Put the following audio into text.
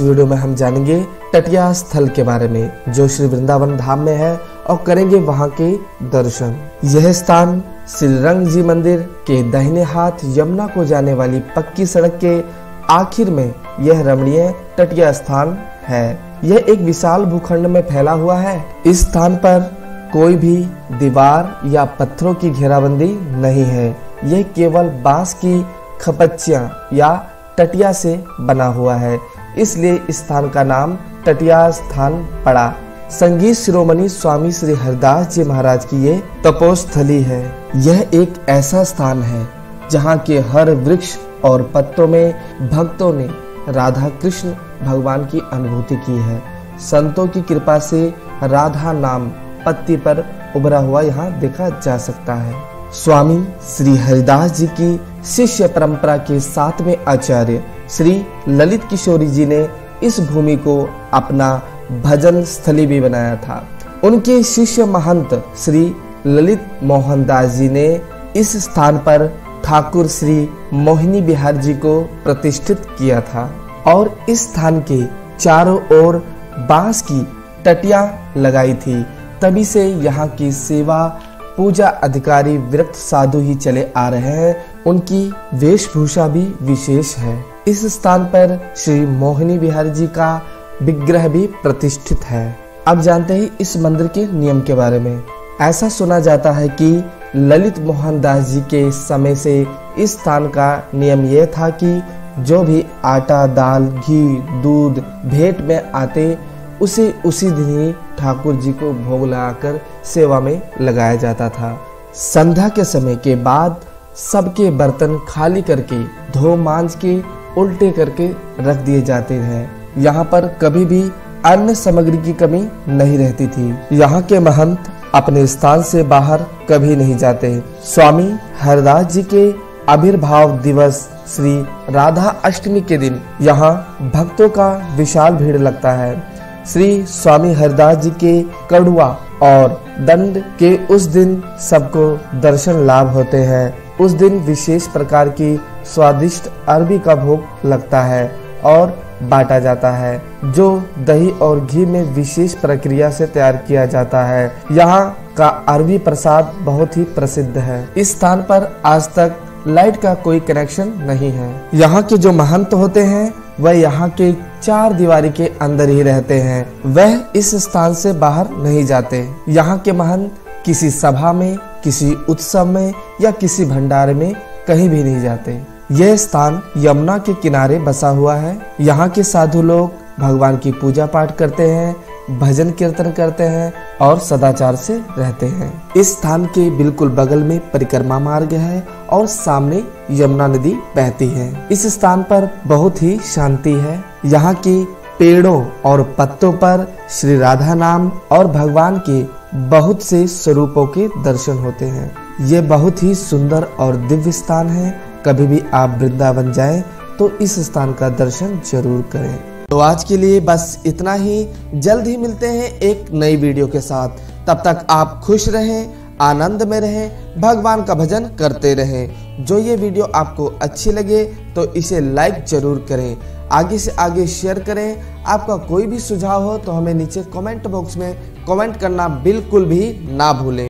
Video में हम जानेंगे टटिया स्थल के बारे में, जो श्री वृंदावन धाम में है और करेंगे वहाँ के दर्शन। यह स्थान श्री रंग जी मंदिर के दाहिने हाथ यमुना को जाने वाली पक्की सड़क के आखिर में यह रमणीय तटीय स्थान है। यह एक विशाल भूखंड में फैला हुआ है। इस स्थान पर कोई भी दीवार या पत्थरों की घेराबंदी नहीं है। यह केवल बाँस की खपच्चियाँ या टटिया से बना हुआ है। इसलिए इस स्थान का नाम तटिया स्थान पड़ा। संगीत शिरोमणि स्वामी श्री हरिदास जी महाराज की ये तपोस्थली है। यह एक ऐसा स्थान है, जहाँ के हर वृक्ष और पत्तों में भक्तों ने राधा कृष्ण भगवान की अनुभूति की है। संतों की कृपा से राधा नाम पत्ती पर उभरा हुआ यहाँ देखा जा सकता है। स्वामी श्री हरिदास जी की शिष्य परंपरा के सातवें आचार्य श्री ललित किशोरी जी ने इस भूमि को अपना भजन स्थली भी बनाया था। उनके शिष्य महंत श्री ललित मोहनदास जी ने इस स्थान पर ठाकुर श्री मोहिनी बिहार जी को प्रतिष्ठित किया था और इस स्थान के चारों ओर बाँस की टटिया लगाई थी। तभी से यहाँ की सेवा पूजा अधिकारी विरक्त साधु ही चले आ रहे हैं। उनकी वेशभूषा भी विशेष है। इस स्थान पर श्री मोहिनी बिहारी जी का विग्रह भी प्रतिष्ठित है। अब जानते ही इस मंदिर के नियम के बारे में। ऐसा सुना जाता है कि ललित मोहन दास जी के समय से इस स्थान का नियम यह था कि जो भी आटा, दाल, घी, दूध, भेंट में आते, उसे उसी दिन ही ठाकुर जी को भोग लगाकर सेवा में लगाया जाता था। संध्या के समय के बाद सबके बर्तन खाली करके धो मांझ के उल्टे करके रख दिए जाते हैं। यहाँ पर कभी भी अन्य सामग्री की कमी नहीं रहती थी। यहाँ के महंत अपने स्थान से बाहर कभी नहीं जाते। स्वामी हरदास जी के आविर्भाव दिवस श्री राधा अष्टमी के दिन यहाँ भक्तों का विशाल भीड़ लगता है। श्री स्वामी हरदास जी के कड़ुआ और दंड के उस दिन सबको दर्शन लाभ होते हैं। उस दिन विशेष प्रकार की स्वादिष्ट अरबी का भोग लगता है और बांटा जाता है, जो दही और घी में विशेष प्रक्रिया से तैयार किया जाता है। यहाँ का अरबी प्रसाद बहुत ही प्रसिद्ध है। इस स्थान पर आज तक लाइट का कोई कनेक्शन नहीं है। यहाँ के जो महंत होते हैं, वह यहाँ के चार दीवारी के अंदर ही रहते हैं। वह इस स्थान से बाहर नहीं जाते। यहाँ के महंत किसी सभा में किसी उत्सव में या किसी भंडारे में कहीं भी नहीं जाते। यह स्थान यमुना के किनारे बसा हुआ है। यहाँ के साधु लोग भगवान की पूजा पाठ करते हैं, भजन कीर्तन करते हैं और सदाचार से रहते हैं। इस स्थान के बिल्कुल बगल में परिक्रमा मार्ग है और सामने यमुना नदी बहती है। इस स्थान पर बहुत ही शांति है। यहाँ की पेड़ों और पत्तों पर श्री राधा नाम और भगवान के बहुत से स्वरूपों के दर्शन होते हैं। ये बहुत ही सुंदर और दिव्य स्थान है। कभी भी आप वृंदावन जाए तो इस स्थान का दर्शन ज़रूर करें। तो आज के लिए बस इतना ही। जल्द ही मिलते हैं एक नई वीडियो के साथ। तब तक आप खुश रहें, आनंद में रहें, भगवान का भजन करते रहें। जो ये वीडियो आपको अच्छी लगे तो इसे लाइक ज़रूर करें। आगे से आगे शेयर करें। आपका कोई भी सुझाव हो तो हमें नीचे कमेंट बॉक्स में कमेंट करना बिल्कुल भी ना भूलें।